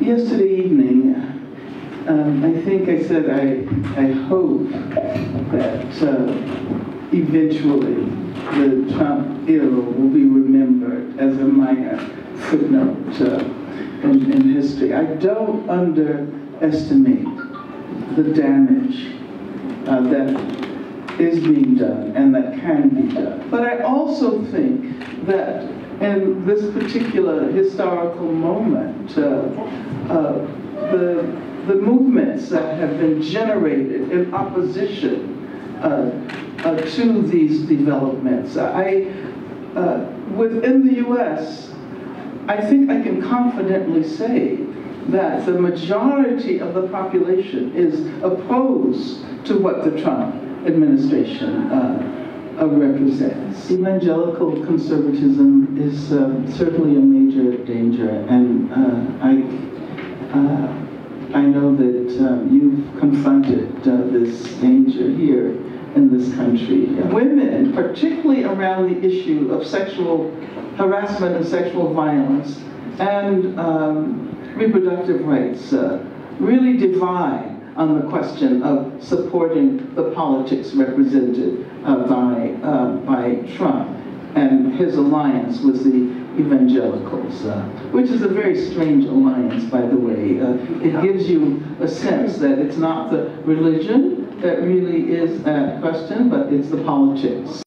Yesterday evening, um, I think I said I, I hope that uh, eventually the Trump era will be remembered as a minor footnote uh, in, in history. I don't underestimate the damage uh, that is being done and that can be done. But I also think that in this particular historical moment, uh, uh, the, the movements that have been generated in opposition uh, uh, to these developments, I, uh, within the U.S., I think I can confidently say that the majority of the population is opposed to what the Trump administration uh, represents. Evangelical conservatism is uh, certainly a major danger, and uh, I, uh, I know that uh, you've confronted this danger here in this country. Women, particularly around the issue of sexual harassment and sexual violence, and um, reproductive rights, really divide on the question of supporting the politics represented uh, by, uh, by Trump and his alliance with the evangelicals, uh, which is a very strange alliance, by the way. Uh, it gives you a sense that it's not the religion that really is at question, but it's the politics.